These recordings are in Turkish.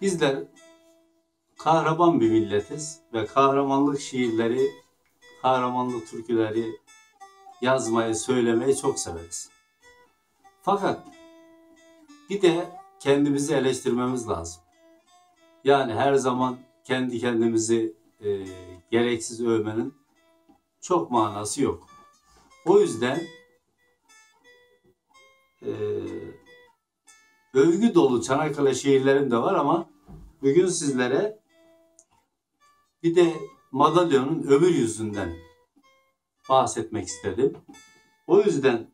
Bizler kahraman bir milletiz ve kahramanlık şiirleri, kahramanlık türküleri yazmayı, söylemeyi çok severiz. Fakat bir de kendimizi eleştirmemiz lazım. Yani her zaman kendi kendimizi e, gereksiz övmenin çok manası yok. O yüzden e, övgü dolu Çanakkale şiirlerim de var ama bugün sizlere bir de madalyonun öbür yüzünden bahsetmek istedim. O yüzden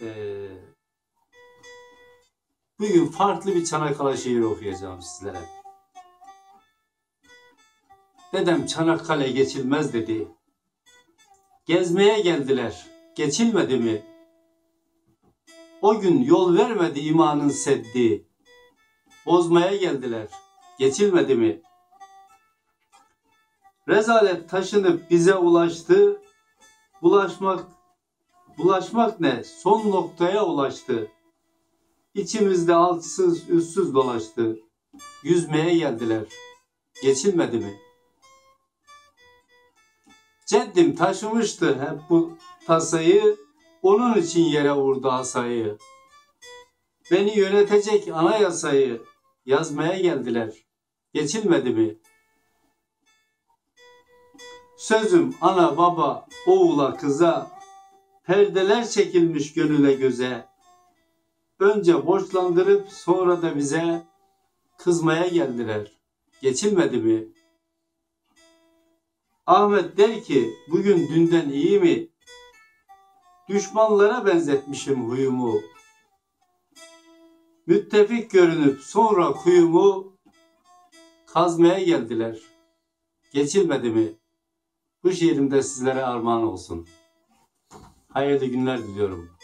eee, bugün farklı bir Çanakkale şiiri okuyacağım sizlere. Dedem Çanakkale geçilmez dedi. Gezmeye geldiler, geçilmedi mi? O gün yol vermedi imanın seddi. Bozmaya geldiler, geçilmedi mi? Rezalet taşınıp bize ulaştı. Bulaşmak, bulaşmak ne? Son noktaya ulaştı. İçimizde altsız üstsüz dolaştı. Yüzmeye geldiler. Geçilmedi mi? Ceddim taşımıştı hep bu tasayı. Onun için yere vurdu asayı. Beni yönetecek anayasayı yazmaya geldiler. Geçilmedi mi? Sözüm ana baba oğula kıza perdeler çekilmiş gönüle göze. Önce borçlandırıp sonra da bize kızmaya geldiler. Geçilmedi mi? Ahmet der ki bugün dünden iyi mi? Düşmanlara benzetmişim huyumu. Müttefik görünüp sonra kuyumu kazmaya geldiler. Geçilmedi mi? Bu şiirimde sizlere armağan olsun. Hayırlı günler diliyorum.